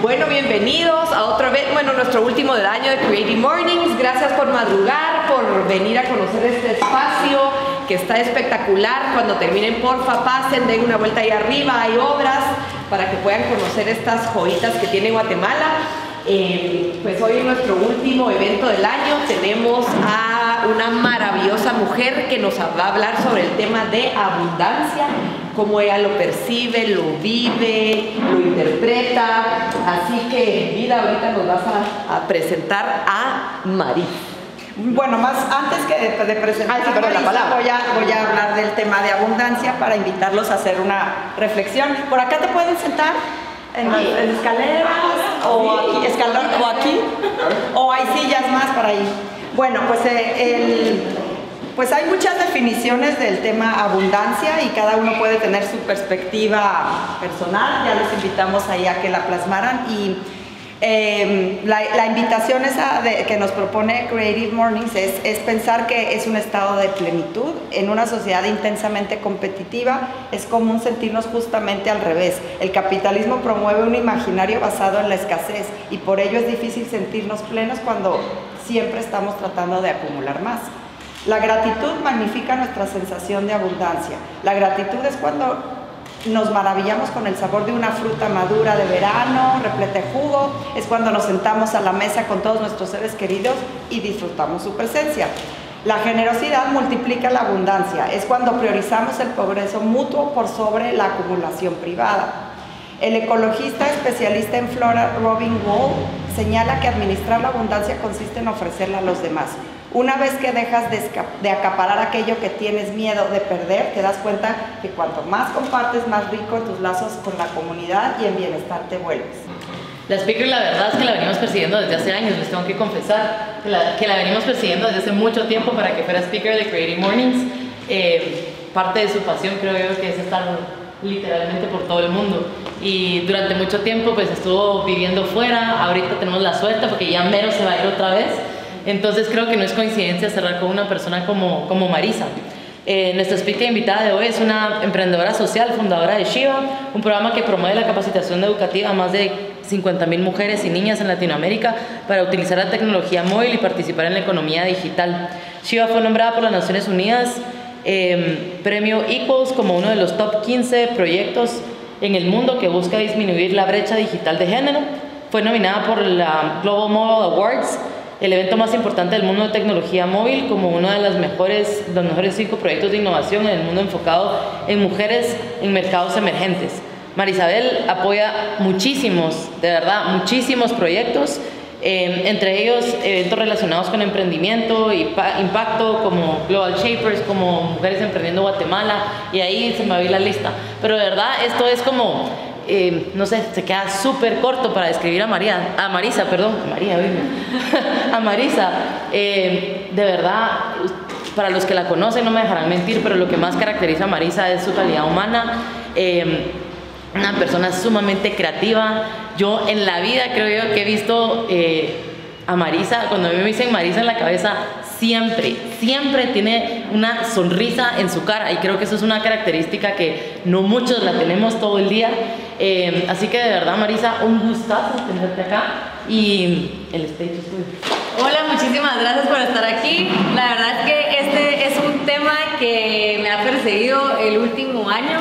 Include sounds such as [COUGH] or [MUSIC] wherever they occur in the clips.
Bueno, bienvenidos a otra vez, bueno, nuestro último del año de Creative Mornings. Gracias por madrugar, por venir a conocer este espacio que está espectacular. Cuando terminen, porfa, pasen, den una vuelta ahí arriba, hay obras para que puedan conocer estas joyitas que tiene Guatemala. Eh, pues hoy en nuestro último evento del año tenemos a una maravillosa mujer que nos va a hablar sobre el tema de abundancia, cómo ella lo percibe, lo vive, lo interpreta. Así que, vida, ahorita nos vas a, a presentar a Marí. Bueno, más antes que de, de presentar Ah, la palabra. voy, a, voy a hablar del tema de abundancia para invitarlos a hacer una reflexión. ¿Por acá te pueden sentar? ¿En las en escaleras? ¿O aquí, escalón, o aquí? ¿O hay sillas más para ir? Bueno, pues, eh, el, pues hay muchas definiciones del tema abundancia y cada uno puede tener su perspectiva personal. Ya los invitamos ahí a que la plasmaran y eh, la, invitación esa de- que nos propone Creative Mornings es pensar que es un estado de plenitud. En una sociedad intensamente competitiva es común sentirnos justamente al revés. El capitalismo promueve un imaginario basado en la escasez y por ello es difícil sentirnos plenos cuando siempre estamos tratando de acumular más. La gratitud magnifica nuestra sensación de abundancia. La gratitud es cuando nos maravillamos con el sabor de una fruta madura de verano, repleta de jugo, es cuando nos sentamos a la mesa con todos nuestros seres queridos y disfrutamos su presencia. La generosidad multiplica la abundancia, es cuando priorizamos el progreso mutuo por sobre la acumulación privada. El ecologista especialista en flora Robin Wall señala que administrar la abundancia consiste en ofrecerla a los demás. Una vez que dejas de, de acaparar aquello que tienes miedo de perder, te das cuenta que cuanto más compartes, más rico tus lazos con la comunidad y en bienestar te vuelves. La speaker la verdad es que la venimos persiguiendo desde hace años, les tengo que confesar, que la, que la venimos persiguiendo desde hace mucho tiempo para que fuera speaker de Creative Mornings. Eh, parte de su pasión creo yo que es estar literalmente por todo el mundo. Y durante mucho tiempo pues estuvo viviendo fuera, ahorita tenemos la suerte porque ya mero se va a ir otra vez. Entonces creo que no es coincidencia cerrar con una persona como, como Marisa. Eh, nuestra speaker invitada de hoy es una emprendedora social, fundadora de Shiva, un programa que promueve la capacitación educativa a más de 50.000 mujeres y niñas en Latinoamérica para utilizar la tecnología móvil y participar en la economía digital. Shiva fue nombrada por las Naciones Unidas eh, premio Equals como uno de los top 15 proyectos en el mundo que busca disminuir la brecha digital de género. Fue nominada por la Global Mobile Awards, el evento más importante del mundo de tecnología móvil, como uno de los mejores, los mejores cinco proyectos de innovación en el mundo enfocado en mujeres en mercados emergentes. Marisabel apoya muchísimos, de verdad, muchísimos proyectos, eh, entre ellos eventos relacionados con emprendimiento y pa- impacto, como Global Shapers, como Mujeres Emprendiendo Guatemala, y ahí se me va la lista. Pero de verdad, esto es como, eh, no sé, se queda súper corto para describir a María, a Marisa, perdón, a María, [LAUGHS] a Marisa. Eh, de verdad, para los que la conocen no me dejarán mentir, pero lo que más caracteriza a Marisa es su calidad humana. eh, una persona sumamente creativa. Yo en la vida creo yo que he visto eh, a Marisa, cuando a mí me dicen Marisa en la cabeza, siempre, siempre tiene una sonrisa en su cara y creo que eso es una característica que no muchos la tenemos todo el día. Eh, así que de verdad Marisa, un gustazo tenerte acá y el stage es tuyo. Hola, muchísimas gracias por estar aquí. La verdad es que este es un tema que me ha perseguido el último año.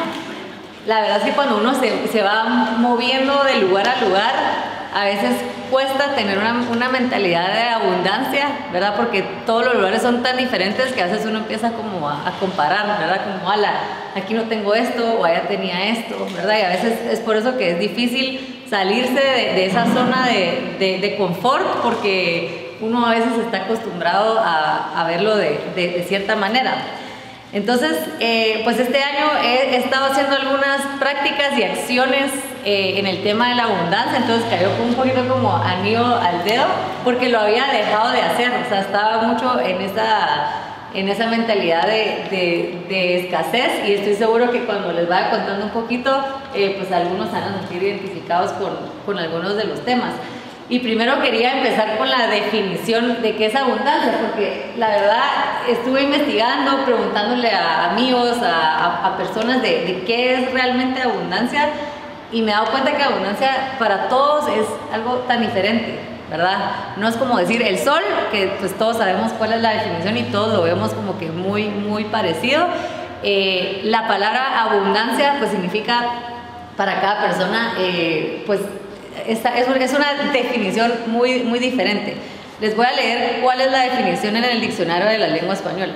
La verdad es que cuando uno se, se va moviendo de lugar a lugar, a veces cuesta tener una, una mentalidad de abundancia, ¿verdad? Porque todos los lugares son tan diferentes que a veces uno empieza como a, a comparar, ¿verdad? Como, ala, aquí no tengo esto o allá tenía esto, ¿verdad? Y a veces es por eso que es difícil salirse de, esa zona de, de- confort porque uno a veces está acostumbrado a, a verlo de cierta manera. Entonces, eh, pues este año he, estado haciendo algunas prácticas y acciones eh, en el tema de la abundancia, entonces cayó un poquito como anillo al dedo porque lo había dejado de hacer, o sea, estaba mucho en esa, en esa mentalidad de, escasez y estoy seguro que cuando les vaya contando un poquito, eh, pues algunos van a sentir identificados con, con algunos de los temas. Y primero quería empezar con la definición de qué es abundancia, porque la verdad estuve investigando, preguntándole a amigos, a, a- a personas de, de qué es realmente abundancia, y me he dado cuenta que abundancia para todos es algo tan diferente, ¿verdad? No es como decir el sol, que pues todos sabemos cuál es la definición y todos lo vemos como que muy, muy parecido. Eh, la palabra abundancia pues significa para cada persona, eh, pues es, una definición muy, muy diferente. Les voy a leer cuál es la definición en el diccionario de la lengua española.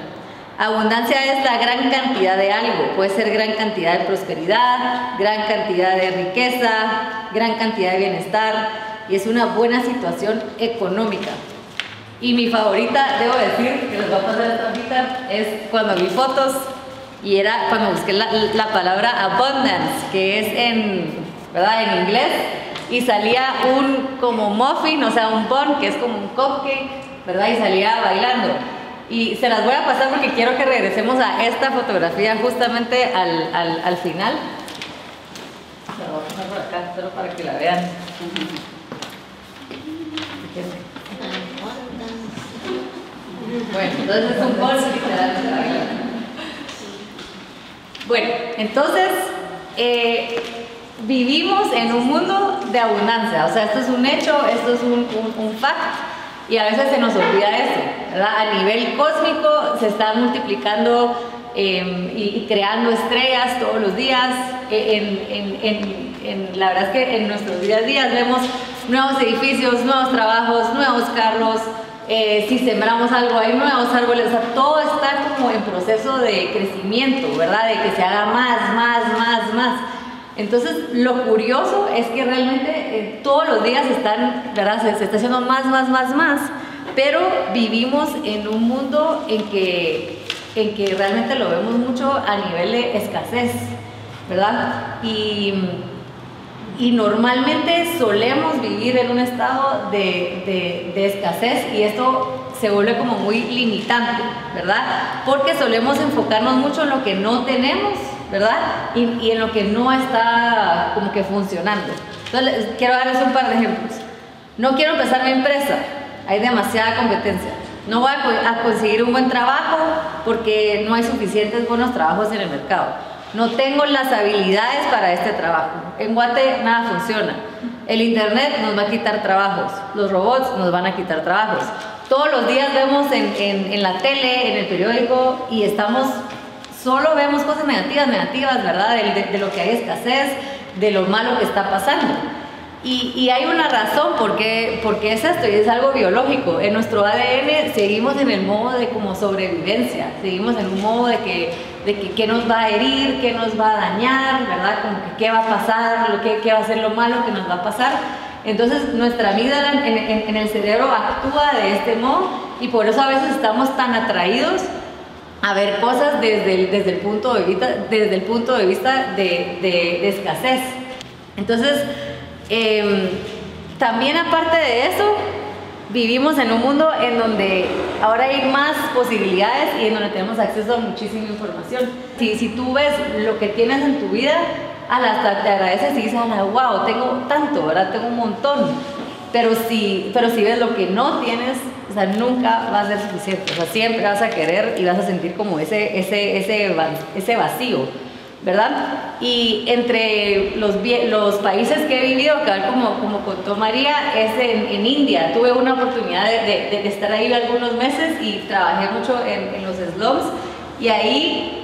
Abundancia es la gran cantidad de algo, puede ser gran cantidad de prosperidad, gran cantidad de riqueza, gran cantidad de bienestar y es una buena situación económica. Y mi favorita, debo decir, que les voy a pasar esta hojita, es cuando vi fotos y era cuando busqué la, la palabra abundance, que es en, ¿verdad? en inglés, y salía un como muffin, o sea, un bun, que es como un cupcake, ¿verdad? Y salía bailando. Y se las voy a pasar porque quiero que regresemos a esta fotografía justamente al, al, al final. La voy a pasar por acá, solo para que la vean. Bueno, entonces es un bol literalmente. Bueno, entonces eh, vivimos en un mundo de abundancia, o sea, esto es un hecho, esto es un, un, un fact y a veces se nos olvida eso, ¿verdad? A nivel cósmico se están multiplicando eh, y, y, creando estrellas todos los días, en, en, en, en, la verdad es que en nuestros días a días vemos nuevos edificios, nuevos trabajos, nuevos carros, eh, si sembramos algo hay nuevos árboles, o sea, todo está como en proceso de crecimiento, ¿verdad? De que se haga más, más, más, más. Entonces, lo curioso es que realmente eh, todos los días están, ¿verdad? Se, se, está haciendo más, más, más, más, pero vivimos en un mundo en que, en que realmente lo vemos mucho a nivel de escasez, ¿verdad? Y, y normalmente solemos vivir en un estado de, de, de escasez y esto se vuelve como muy limitante, ¿verdad? Porque solemos enfocarnos mucho en lo que no tenemos ¿verdad? Y, y, en lo que no está como que funcionando. Entonces, quiero darles un par de ejemplos. No quiero empezar mi empresa, hay demasiada competencia. No voy a, a conseguir un buen trabajo porque no hay suficientes buenos trabajos en el mercado. No tengo las habilidades para este trabajo. En Guate nada funciona. El Internet nos va a quitar trabajos. Los robots nos van a quitar trabajos. Todos los días vemos en, en, en la tele, en el periódico y estamos Solo vemos cosas negativas, negativas, ¿verdad? De, de, de, lo que hay escasez, de lo malo que está pasando. Y, hay una razón por qué, por qué es esto, y es algo biológico. En nuestro ADN seguimos en el modo de como sobrevivencia, seguimos en un modo de que, de que qué nos va a herir, qué nos va a dañar, ¿verdad? Como que qué va a pasar, lo que, qué va a ser lo malo que nos va a pasar. Entonces nuestra en, en el cerebro actúa de este modo y por eso a veces estamos tan atraídos a ver cosas desde el, desde el, punto, de vista, desde el punto de vista de, de, de escasez. Entonces, eh, también aparte de eso, vivimos en un mundo en donde ahora hay más posibilidades y en donde tenemos acceso a muchísima información. Si, si tú ves lo que tienes en tu vida, hasta te agradeces y dices, wow, tengo tanto, ¿verdad? Tengo un montón. Pero si, pero si ves lo que no tienes, o sea, nunca va a ser suficiente. O sea, siempre vas a querer y vas a sentir como ese, ese, ese, ese vacío, ¿verdad? Y entre los, los países que he vivido, como, como contó María, es en, en India. Tuve una oportunidad de, de, de, estar ahí algunos meses y trabajé mucho en, en los slums. Y ahí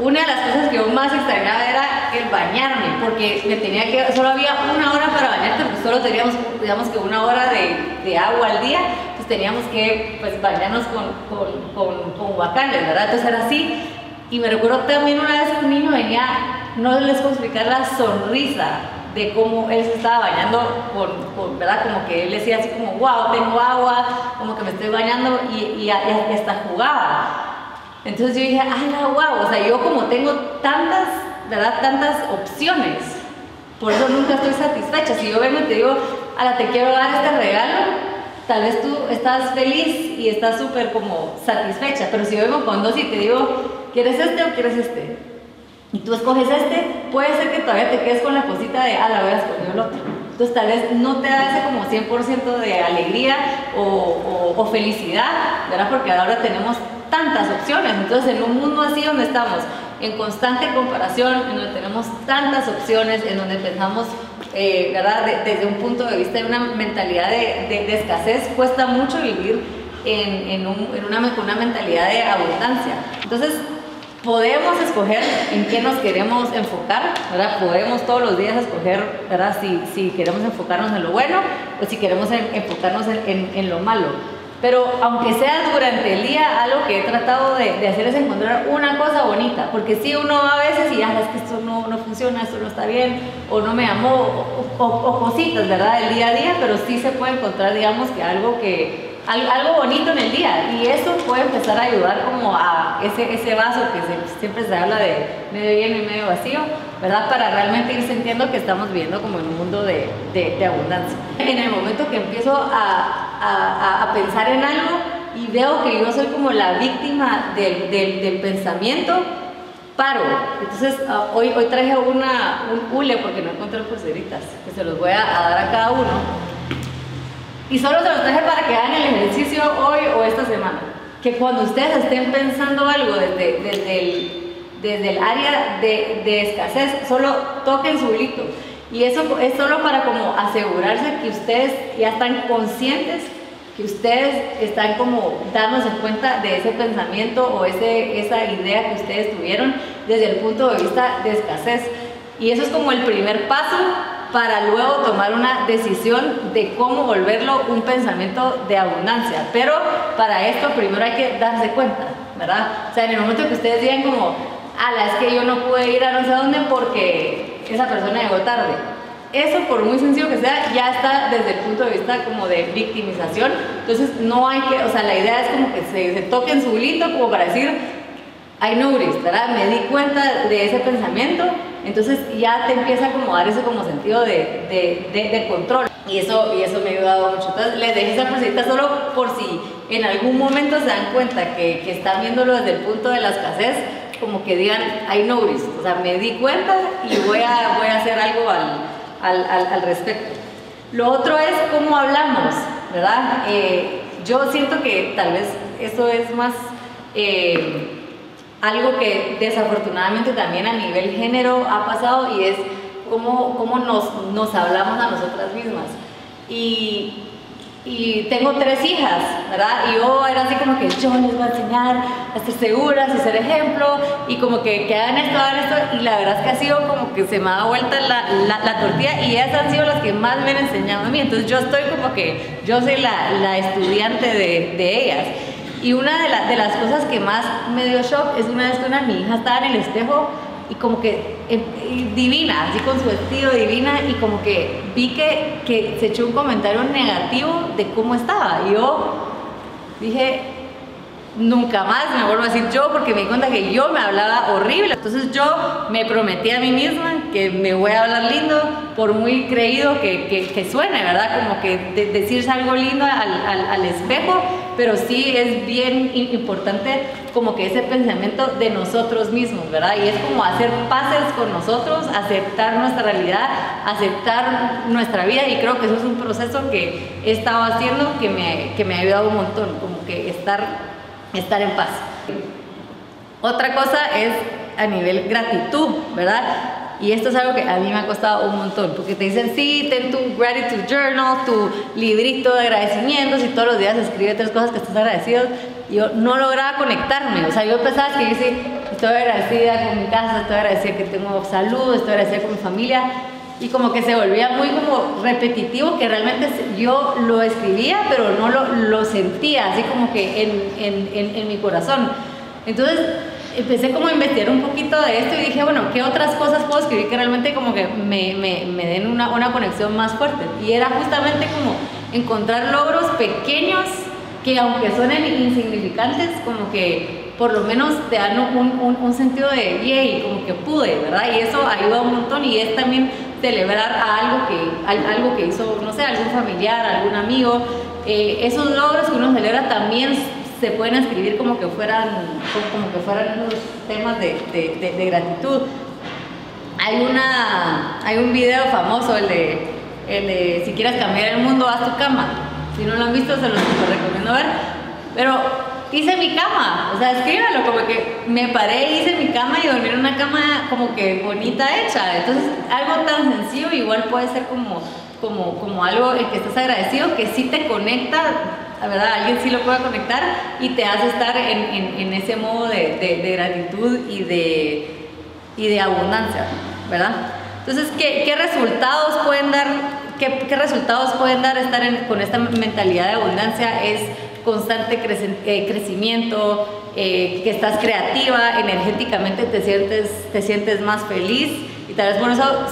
una de las cosas que yo más extrañaba era el bañarme, porque me tenía que, solo había una hora para bañarte, pues solo teníamos, digamos que una hora de, de agua al día, pues teníamos que pues, bañarnos con, con, con, con guacales, ¿verdad? Entonces era así. Y me recuerdo también una vez que un niño venía, no les puedo explicar la sonrisa de cómo él se estaba bañando, con, ¿verdad? Como que él decía así como, wow, tengo agua, como que me estoy bañando y, y, y hasta jugaba. Entonces yo dije, no, wow, o sea, yo como tengo tantas, ¿verdad? Tantas opciones, por eso nunca estoy satisfecha. Si yo vengo y te digo, ala, te quiero dar este regalo, tal vez tú estás feliz y estás súper como satisfecha, pero si yo vengo con dos y te digo, ¿quieres este o quieres este? Y tú escoges este, puede ser que todavía te quedes con la cosita de, ala, voy a escoger el otro. Entonces tal vez no te da ese como 100% de alegría o, o, o felicidad, ¿verdad? Porque ahora tenemos tantas opciones. Entonces, en un mundo así donde estamos en constante comparación, en donde tenemos tantas opciones, en donde pensamos, eh, ¿verdad? desde un punto de vista de una mentalidad de, de, escasez, cuesta mucho vivir en, en, un, en una, una mentalidad de abundancia. Entonces, podemos escoger en qué nos queremos enfocar, ¿verdad? Podemos todos los días escoger, ¿verdad? Si, si queremos enfocarnos en lo bueno o si queremos enfocarnos en, en, lo malo. Pero aunque sea durante el día, algo que he tratado de, hacer es encontrar una cosa bonita, porque si uno a veces y ah, es que esto no, no, funciona, esto no está bien, o no me amó, o, o, cositas, ¿verdad? El día a día, pero sí se puede encontrar, digamos, que algo que, algo bonito en el día y eso puede empezar a ayudar como a ese, ese vaso que siempre se habla de medio lleno y medio vacío, ¿verdad? Para realmente ir sintiendo que estamos viviendo como en un mundo de, de, abundancia. En el momento que empiezo a, a, a, pensar en algo y veo que yo soy como la víctima del, del, del pensamiento, paro. Entonces, ah, hoy, hoy traje una, un hule porque no encontré pulseritas, que se los voy a dar a cada uno y solo se los traje para que hagan el ejercicio hoy o esta semana. Que cuando ustedes estén pensando algo desde, desde, el, desde el área de, de escasez, solo toquen su hito. Y eso es solo para como asegurarse que ustedes ya están conscientes, que ustedes están como dándose cuenta de ese pensamiento o ese, esa idea que ustedes tuvieron desde el punto de vista de escasez. Y eso es como el primer paso para luego tomar una decisión de cómo volverlo un pensamiento de abundancia. Pero para esto primero hay que darse cuenta, ¿verdad? O sea, en el momento que ustedes digan como, ala, es que yo no pude ir a no sé dónde porque esa persona llegó tarde. Eso, por muy sencillo que sea, ya está desde el punto de vista como de victimización. Entonces, no hay que, o sea, la idea es como que se, se toquen su hilito como para decir, I noticed, ¿verdad? Me di cuenta de ese pensamiento entonces ya te empieza como a dar ese como sentido de, de, control. Y eso, y eso me ha ayudado mucho. Entonces les dejé esa presita solo por si en algún momento se dan cuenta que, que están viéndolo desde el punto de la escasez, como que digan, I noticed, o sea, me di cuenta y voy a, voy a hacer algo al, al, al, respecto. Lo otro es cómo hablamos, ¿verdad? Eh, yo siento que tal vez eso es más... Eh, algo que desafortunadamente también a nivel género ha pasado y es cómo, cómo nos, nos hablamos a nosotras mismas. Y, y, tengo tres hijas, ¿verdad? Y yo era así como que yo les voy a enseñar a ser seguras y ser ejemplo y como que, que hagan esto, hagan esto. Y la verdad es que ha sido como que se me ha dado vuelta la, la, tortilla y ellas han sido las que más me han enseñado a mí. Entonces yo estoy como que yo soy la, la estudiante de, de ellas. Y una de, de, las cosas que más me dio shock es una vez que una mi hija estaba en el espejo y como que em, divina, así con su vestido divina y como que vi que, que se echó un comentario negativo de cómo estaba. Y yo dije, nunca más me vuelvo a decir yo porque me di cuenta que yo me hablaba horrible. Entonces yo me prometí a mí misma que me voy a hablar lindo por muy creído que, que, que suene, ¿verdad? Como que decirse algo lindo al, al, al, espejo, pero sí es bien importante como que ese pensamiento de nosotros mismos, ¿verdad? Y es como hacer paces con nosotros, aceptar nuestra realidad, aceptar nuestra vida y creo que eso es un proceso que he estado haciendo que me, que me ha ayudado un montón, como que estar estar en paz. Otra cosa es a nivel gratitud, ¿verdad? Y esto es algo que a mí me ha costado un montón, porque te dicen, sí, ten tu gratitude journal, tu librito de agradecimientos y todos los días escribe tres cosas que estás agradecido. Yo no lograba conectarme, o sea, yo pensaba que yo sí, estoy agradecida con mi casa, estoy agradecida que tengo salud, estoy agradecida con mi familia, y como que se volvía muy como repetitivo, que realmente yo lo escribía, pero no lo, lo sentía, así como que en, en, en, mi corazón. Entonces empecé como a investigar un poquito de esto y dije, bueno, ¿qué otras cosas puedo escribir que realmente como que me, me, me den una, una conexión más fuerte? Y era justamente como encontrar logros pequeños que aunque suenen insignificantes, como que por lo menos te dan un, un, un sentido de, yay, como que pude, ¿verdad? Y eso ayuda un montón y es también celebrar a algo que, algo que hizo, no sé, algún familiar, algún amigo. Eh, esos logros que uno celebra también se pueden escribir como que fueran, como que fueran unos temas de, de, de, gratitud. Hay, una, hay un video famoso, el de, el de Si quieres cambiar el mundo, haz tu cama. Si no lo han visto, se los recomiendo ver. Pero hice mi cama, o sea, escríbalo, como que me paré, hice mi cama y dormí en una cama como que bonita hecha. Entonces, algo tan sencillo igual puede ser como, como, como algo en que estás agradecido, que sí te conecta, la verdad, alguien sí lo puede conectar y te hace estar en, en, ese modo de, de, de, gratitud y de, y de abundancia, ¿verdad? Entonces, ¿qué, qué resultados pueden dar? ¿Qué, qué resultados pueden dar estar en, con esta mentalidad de abundancia? Es constante eh, crecimiento, eh, que estás creativa, energéticamente te sientes, te sientes más feliz y tal vez por eso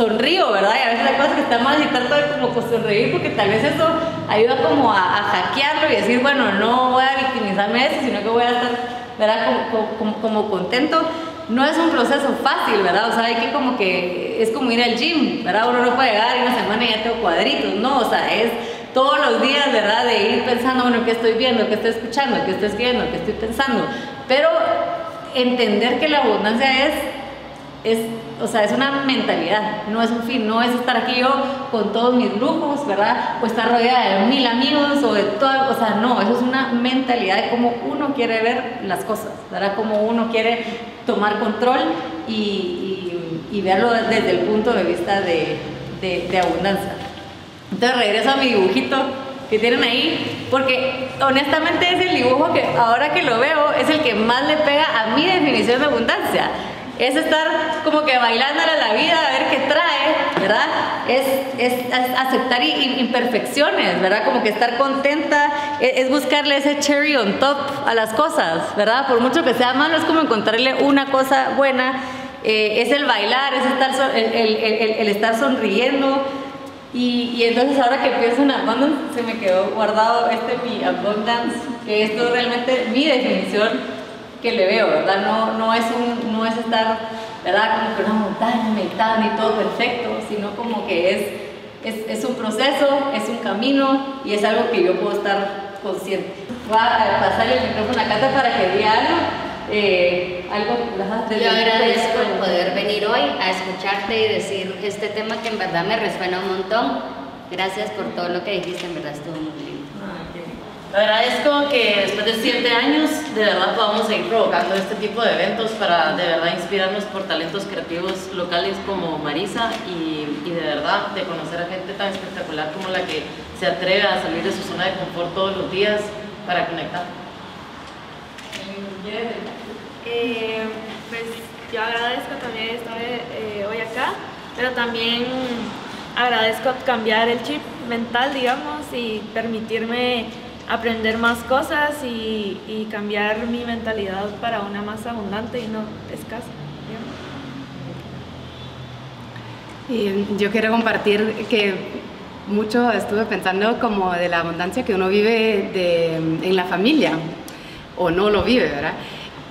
sonrío, ¿verdad? Y a veces hay cosas que están mal y trato de como sonreír porque tal vez eso ayuda como a, a, hackearlo y decir, bueno, no voy a victimizarme de eso, sino que voy a estar, ¿verdad? Como, como, como contento. No es un proceso fácil, ¿verdad? O sea, hay que como que, es como ir al gym, ¿verdad? Uno no puede llegar y una semana y ya tengo cuadritos, no, o sea, es todos los días, ¿verdad? De ir pensando, bueno, ¿qué estoy viendo? ¿Qué estoy escuchando? ¿Qué estoy escribiendo? ¿Qué estoy pensando? Pero entender que la abundancia es, es, o sea, es una mentalidad, no es un fin, no es estar aquí yo con todos mis lujos, ¿verdad? O estar rodeada de mil amigos o de todo, o sea, no, eso es una mentalidad de cómo uno quiere ver las cosas, ¿verdad? Cómo uno quiere tomar control y, y, verlo desde el punto de vista de, de, de abundancia. Entonces regreso a mi dibujito que tienen ahí, porque honestamente es el dibujo que ahora que lo veo es el que más le pega a mi definición de abundancia. Es estar como que bailándole a la vida, a ver qué trae, ¿verdad? Es, es, aceptar imperfecciones, ¿verdad? Como que estar contenta, es, es, buscarle ese cherry on top a las cosas, ¿verdad? Por mucho que sea malo, es como encontrarle una cosa buena. Eh, es el bailar, es estar, el, el, el, estar sonriendo, y, y, entonces ahora que pienso en abundance, se me quedó guardado este mi abundance, que esto es realmente mi definición que le veo, ¿verdad? No, no, es, un, no es estar, ¿verdad? Como que una montaña meditando y todo perfecto, sino como que es, es, es, un proceso, es un camino y es algo que yo puedo estar consciente. Voy a pasarle el micrófono a Cata para que diga algo. Eh, algo Yo agradezco el poder venir hoy a escucharte y decir este tema que en verdad me resuena un montón. Gracias por todo lo que dijiste, en verdad estuvo muy. Agradezco que después de siete años de verdad podamos seguir provocando este tipo de eventos para de verdad inspirarnos por talentos creativos locales como Marisa y, y de verdad de conocer a gente tan espectacular como la que se atreve a salir de su zona de confort todos los días para conectar. Eh, pues yo agradezco también estar eh, hoy acá, pero también agradezco cambiar el chip mental, digamos, y permitirme aprender más cosas y, y cambiar mi mentalidad para una más abundante y no escasa. Y yo quiero compartir que mucho estuve pensando como de la abundancia que uno vive de, en la familia o no lo vive, ¿verdad?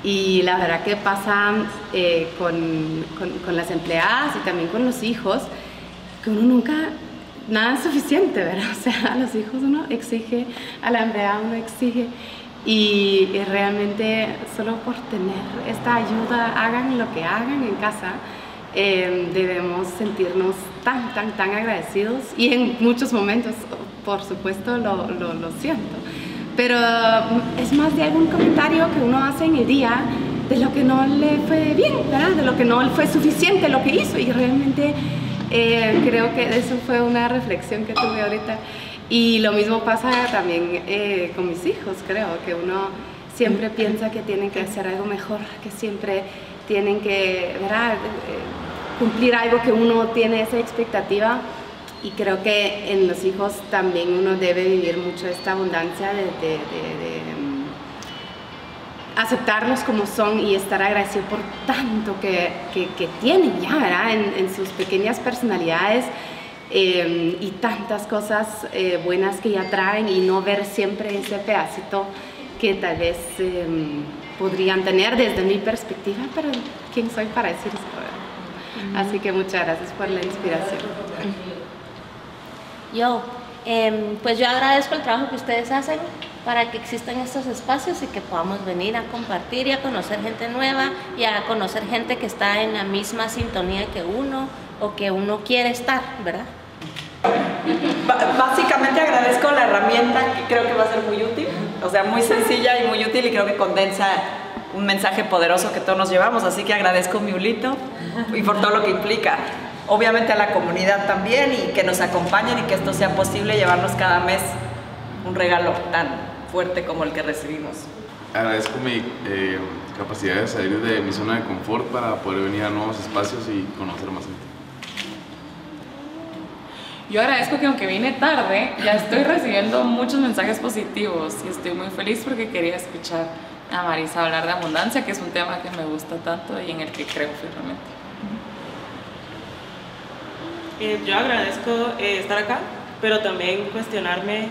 Y la verdad que pasa eh, con, con, con, las empleadas y también con los hijos, que uno nunca, nada es suficiente, ¿verdad? [LAUGHS] O sea, a los hijos uno exige, a la empleada uno exige. Y, y realmente solo por tener esta ayuda, hagan lo que hagan en casa, eh, debemos sentirnos tan, tan, tan agradecidos y en muchos momentos, por supuesto, lo, lo, lo siento pero es más de algún comentario que uno hace en el día de lo que no le fue bien, ¿verdad? de lo que no fue suficiente lo que hizo y realmente eh, creo que eso fue una reflexión que tuve ahorita y lo mismo pasa también eh, con mis hijos, creo que uno siempre piensa que tienen que hacer algo mejor, que siempre tienen que ¿verdad? Eh, cumplir algo que uno tiene esa expectativa y creo que en los hijos también uno debe vivir mucho esta abundancia de, de, de, de aceptarlos como son y estar agradecido por tanto que, que, que tienen ya ¿verdad? En, en, sus pequeñas personalidades eh, y tantas cosas eh, buenas que ya traen y no ver siempre ese pedacito que tal vez eh, podrían tener desde mi perspectiva, pero ¿quién soy para decir eso? Así que muchas gracias por la inspiración. Yo, eh, pues yo agradezco el trabajo que ustedes hacen para que existan estos espacios y que podamos venir a compartir y a conocer gente nueva y a conocer gente que está en la misma sintonía que uno o que uno quiere estar, ¿verdad? Básicamente agradezco la herramienta que creo que va a ser muy útil, o sea, muy sencilla y muy útil y creo que condensa un mensaje poderoso que todos nos llevamos. Así que agradezco mi Ulito y por todo lo que implica. Obviamente a la comunidad también y que nos acompañen y que esto sea posible llevarnos cada mes un regalo tan fuerte como el que recibimos. Agradezco mi eh, capacidad de salir de mi zona de confort para poder venir a nuevos espacios y conocer más gente. Yo agradezco que aunque vine tarde, ya estoy recibiendo muchos mensajes positivos y estoy muy feliz porque quería escuchar a Marisa hablar de abundancia, que es un tema que me gusta tanto y en el que creo firmemente. Eh, yo agradezco eh, estar acá, pero también cuestionarme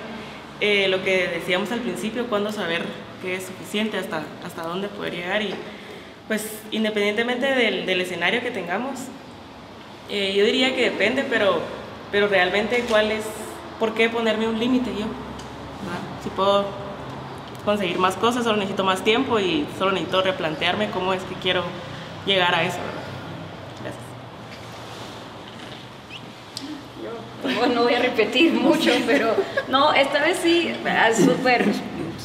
eh, lo que decíamos al principio, cuándo saber qué es suficiente, hasta, hasta dónde poder llegar y pues independientemente del, del escenario que tengamos, yo diría que depende, pero pero realmente cuál es, por qué ponerme un límite yo. Si puedo conseguir más cosas, solo necesito más tiempo y solo necesito replantearme cómo es que quiero llegar a eso. Gracias. Yo no voy a repetir mucho, pero no, esta vez sí, súper,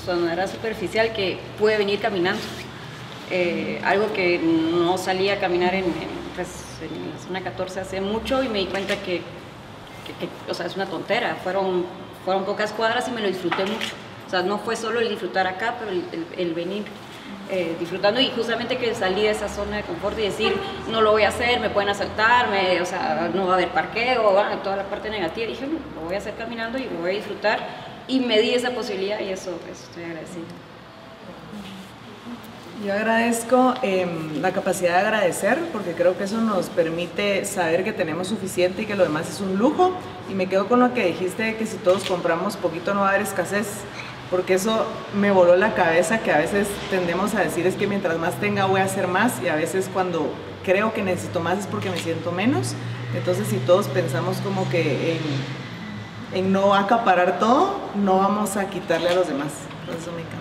sonará superficial que pude venir caminando. Eh, algo que no salía a caminar en, pues, la zona 14 hace mucho y me di cuenta que o sea, es una tontera, fueron, fueron pocas cuadras y me lo disfruté mucho. O sea, no fue solo el disfrutar acá, pero el, venir eh, disfrutando y justamente que salí de esa zona de confort y decir, no lo voy a hacer, me pueden asaltar, o sea, no va a haber parqueo, toda la parte negativa. Dije, no, lo voy a hacer caminando y lo voy a disfrutar y me di esa posibilidad y eso, eso estoy agradecida. Yo agradezco em, la capacidad de agradecer porque creo que eso nos permite saber que tenemos suficiente y que lo demás es un lujo. Y me quedo con lo que dijiste que si todos compramos poquito no va a haber escasez, porque eso me voló la cabeza que a veces tendemos a decir es que mientras más tenga voy a hacer más y a veces cuando creo que necesito más es porque me siento menos. Entonces si todos pensamos como que en, no acaparar todo, no vamos a quitarle a los demás. eso me encanta.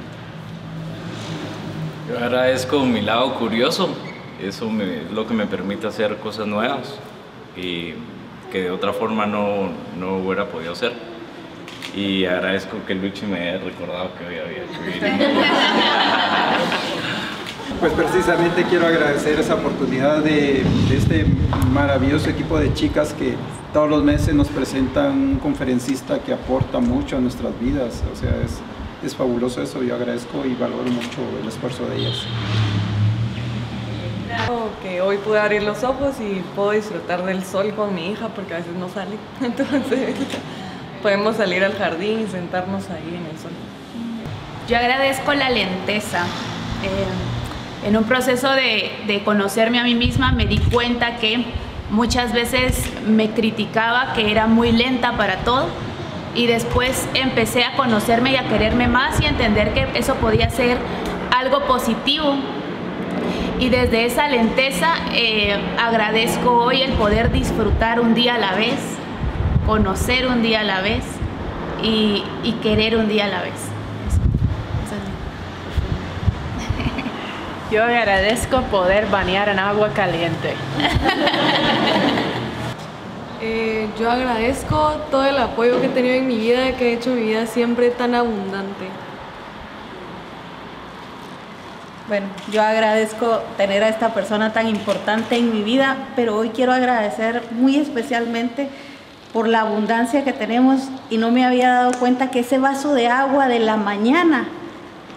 Yo agradezco mi lado curioso, eso es lo que me permite hacer cosas nuevas y que de otra forma no, no hubiera podido hacer. Y agradezco que Luchi me haya recordado que hoy había que Pues precisamente quiero agradecer esa oportunidad de, de, este maravilloso equipo de chicas que todos los meses nos presentan un conferencista que aporta mucho a nuestras vidas. O sea, es, es fabuloso eso, yo agradezco y valoro mucho el esfuerzo de ellas. Que hoy pude abrir los ojos y puedo disfrutar del sol con mi hija porque a veces no sale. [LAUGHS] Entonces podemos salir al jardín y sentarnos ahí en el sol. Yo agradezco la lenteza. Eh, en un proceso de, de conocerme a mí misma me di cuenta que muchas veces me criticaba que era muy lenta para todo y después empecé a conocerme y a quererme más y entender que eso podía ser algo positivo. Y desde esa lenteza eh, agradezco hoy el poder disfrutar un día a la vez, conocer un día a la vez y, y querer un día a la vez. Yo agradezco poder bañar en agua caliente. [LAUGHS] Eh, yo agradezco todo el apoyo que he tenido en mi vida, que ha hecho mi vida siempre tan abundante. Bueno, yo agradezco tener a esta persona tan importante en mi vida, pero hoy quiero agradecer muy especialmente por la abundancia que tenemos y no me había dado cuenta que ese vaso de agua de la mañana,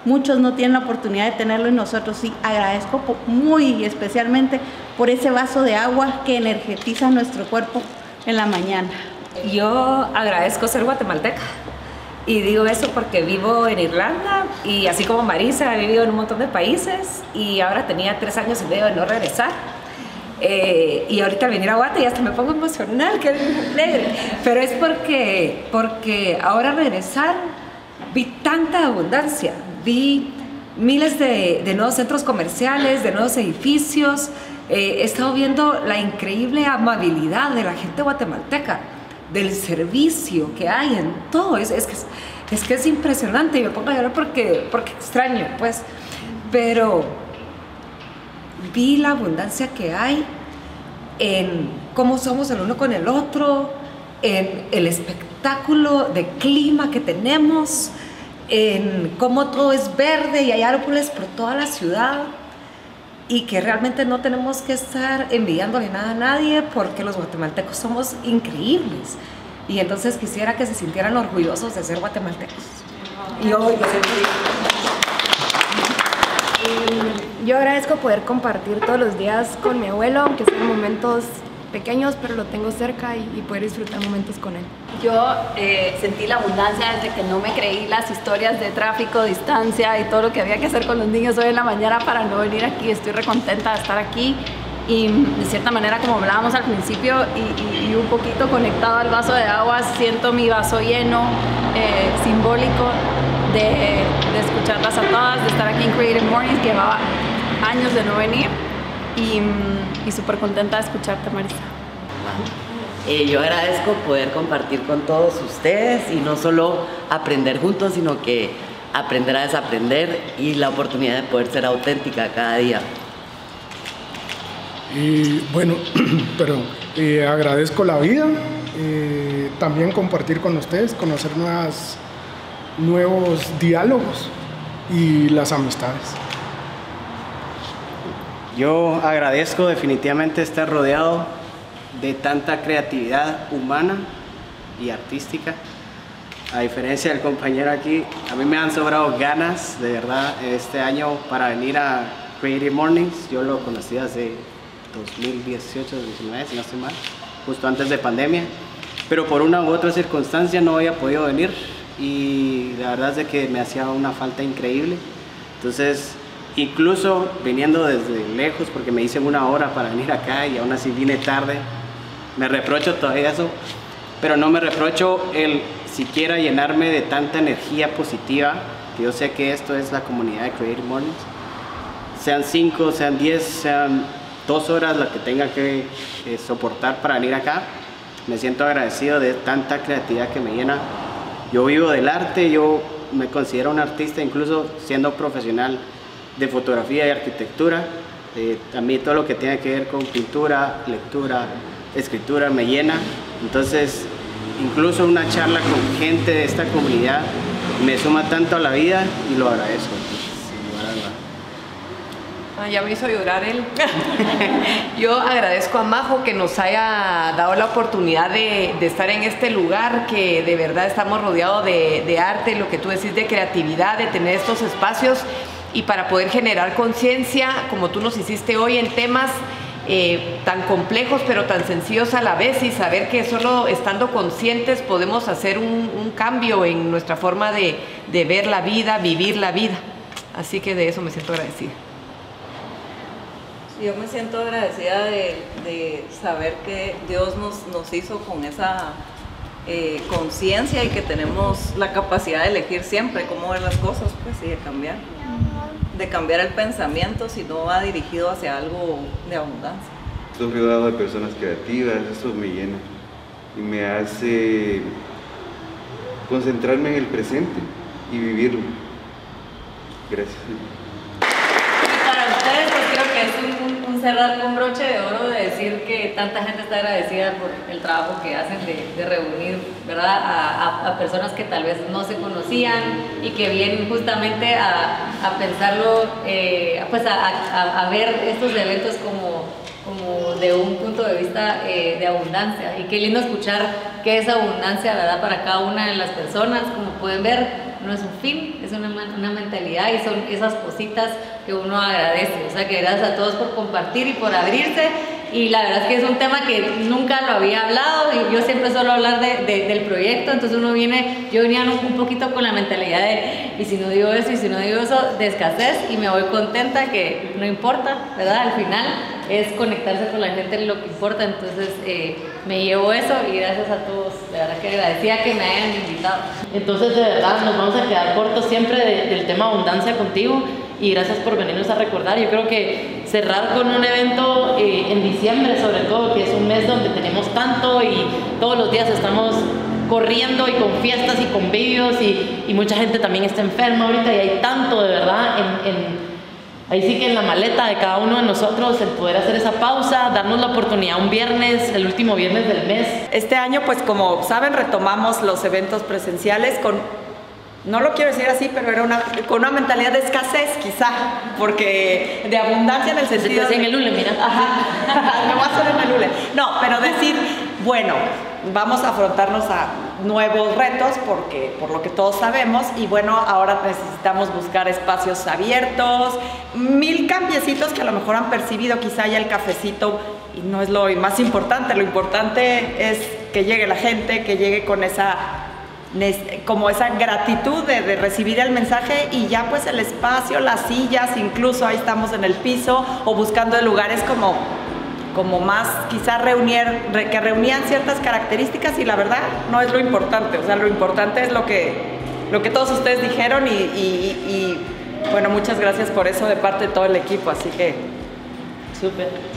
muchos no tienen la oportunidad de tenerlo y nosotros sí. Agradezco muy especialmente por ese vaso de agua que energetiza nuestro cuerpo en la mañana. Yo agradezco ser guatemalteca. Y digo eso porque vivo en Irlanda y así como Marisa he vivido en un montón de países y ahora tenía tres años y medio de no regresar. Eh, y ahorita venir a Guate hasta me pongo emocional, que alegre. Pero es porque, porque ahora regresar vi tanta abundancia, vi miles de, de nuevos centros comerciales, de nuevos edificios, eh, he estado viendo la increíble amabilidad de la gente guatemalteca, del servicio que hay en todo. Es, es, que, es, es que es impresionante y me pongo a llorar porque, porque extraño, pues. Pero vi la abundancia que hay en cómo somos el uno con el otro, en el espectáculo de clima que tenemos, en cómo todo es verde y hay árboles por toda la ciudad y que realmente no tenemos que estar enviándole nada a nadie porque los guatemaltecos somos increíbles. Y entonces quisiera que se sintieran orgullosos de ser guatemaltecos. Y hoy Yo agradezco poder compartir todos los días con mi abuelo, aunque sean momentos pequeños, pero lo tengo cerca y, poder disfrutar momentos con él. Yo eh, sentí la abundancia desde que no me creí las historias de tráfico, distancia y todo lo que había que hacer con los niños hoy en la mañana para no venir aquí. Estoy recontenta de estar aquí y de cierta manera, como hablábamos al principio, y, un poquito conectado al vaso de agua, siento mi vaso lleno, eh, simbólico de, de escucharlas a todas, de estar aquí en Creative Mornings, que llevaba años de no venir y, mm, y súper contenta de escucharte, Marisa. Eh, yo agradezco poder compartir con todos ustedes y no solo aprender juntos, sino que aprender a desaprender y la oportunidad de poder ser auténtica cada día. Y bueno, [CLEARS THROAT] perdón, eh, agradezco la vida, eh, también compartir con ustedes, conocer nuevas, nuevos diálogos y las amistades. Yo agradezco definitivamente estar rodeado de tanta creatividad humana y artística. A diferencia del compañero aquí, a mí me han sobrado ganas de verdad este año para venir a Creative Mornings. Yo lo conocí hace 2018, 2019, si no estoy mal, justo antes de pandemia. Pero por una u otra circunstancia no había podido venir y la verdad es de que me hacía una falta increíble. Entonces, incluso viniendo desde lejos, porque me hice una hora para venir acá y aún así vine tarde, me reprocho todavía eso, pero no me reprocho el siquiera llenarme de tanta energía positiva, que yo sé que esto es la comunidad de Creative Mornings. Sean cinco, sean diez, sean dos horas lo que tenga que eh, soportar para venir acá. Me siento agradecido de tanta creatividad que me llena. Yo vivo del arte, yo me considero un artista, incluso siendo profesional de fotografía y arquitectura. Eh, a mí todo lo que tiene que ver con pintura, lectura, escritura me llena. Entonces, incluso una charla con gente de esta comunidad me suma tanto a la vida y lo agradezco. Ah, ya me hizo llorar él. [LAUGHS] Yo agradezco a Majo que nos haya dado la oportunidad de, de estar en este lugar, que de verdad estamos rodeados de, de arte, lo que tú decís de creatividad, de tener estos espacios y para poder generar conciencia, como tú nos hiciste hoy, en temas eh, tan complejos pero tan sencillos a la vez y saber que solo estando conscientes podemos hacer un, cambio en nuestra forma de, ver la vida, vivir la vida. Así que de eso me siento agradecida. Yo me siento agradecida de, saber que Dios nos, nos hizo con esa eh, conciencia y que tenemos la capacidad de elegir siempre cómo ver las cosas, pues, y de cambiar. De cambiar el pensamiento si no va dirigido hacia algo de abundancia. Estoy rodeado de personas creativas, eso me llena y me hace concentrarme en el presente y vivirlo. Gracias. Para ustedes, pues creo que es un, un- un cerrar con broche de oro de decir que tanta gente está agradecida por el trabajo que hacen de, de reunir, ¿verdad? A, a- a personas que tal vez no se conocían y que vienen justamente a, a pensarlo, eh, pues a, ver estos eventos como, como de un punto de vista eh, de abundancia. Y qué lindo escuchar que esa abundancia, ¿verdad? Para cada una de las personas, como pueden ver, no es un fin, es una, una mentalidad y son esas cositas que uno agradece. O sea que gracias a todos por compartir y por abrirse. Y la verdad es que es un tema que nunca lo había hablado y yo siempre suelo hablar de- de- del proyecto, entonces uno viene, yo venía un, poquito con la mentalidad de, y si no digo eso, y si no digo eso, de escasez y me voy contenta que no importa, ¿verdad? Al final es conectarse con la gente en lo que importa, entonces eh, me llevo eso y gracias a todos, de verdad que agradecida que me hayan invitado. Entonces, de verdad, nos vamos a quedar cortos siempre de- del tema abundancia contigo y gracias por venirnos a recordar. Yo creo que cerrar con un evento eh, en diciembre, sobre todo, que es un mes donde tenemos tanto y todos los días estamos corriendo y con fiestas y convivios y, y mucha gente también está enferma ahorita y hay tanto de verdad en- en Ahí sí que en la maleta de cada uno de nosotros el poder hacer esa pausa, darnos la oportunidad un viernes, el último viernes del mes. Este año, pues como saben, retomamos los eventos presenciales con no lo quiero decir así, pero era una, con una mentalidad de escasez quizá, porque de abundancia en el sentido... Estás en el hule, mira. Ajá, me [LAUGHS] voy a hacer en el hule. No, pero decir, bueno, vamos a afrontarnos a nuevos retos porque por lo que todos sabemos y bueno, ahora necesitamos buscar espacios abiertos, mil cambiecitos que a lo mejor han percibido quizá ya el cafecito y no es lo más importante, lo importante es que llegue la gente, que llegue con esa como esa gratitud de, recibir el mensaje y ya pues el espacio, las sillas, incluso ahí estamos en el piso o buscando lugares como como más quizás reunir, que reunían ciertas características y la verdad no es lo importante, o sea, lo importante es lo que, lo que todos ustedes dijeron y, y, y bueno, muchas gracias por eso de parte de todo el equipo, así que... Súper.